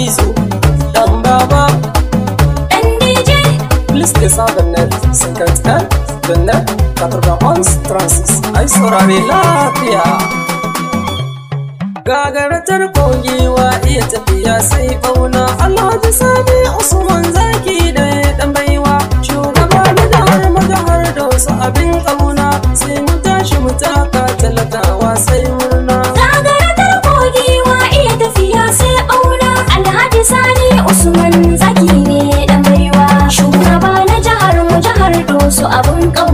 Azizu dan baba dan DJ, the net 51 the net 91 36 ai saurare lafiya gagaratar kogewa iya tafiya sai bauna Alhaji Sani Usman zaki da ya shugaba na jihar majahar da wasu abin ƙauna sai Doso abun ƙauna.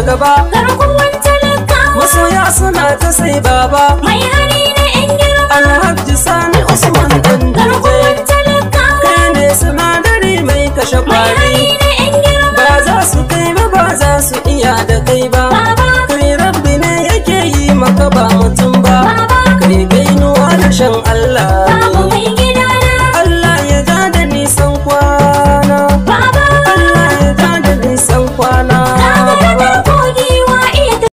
Ta gaba. Garkuwan talakawa. masoya suna ta sai baba. Mai hani na 'yan girma, Alhaji Sani Usman dan garkuwan dije talakawa. kai ne sinadari mai kashe Mai kwari. ba za su kai ba ba za su iya da kai ba. Baba, kai rabbi ne yake yi maka ba mutum ba. Baba, kai gainuwa da shan Allah.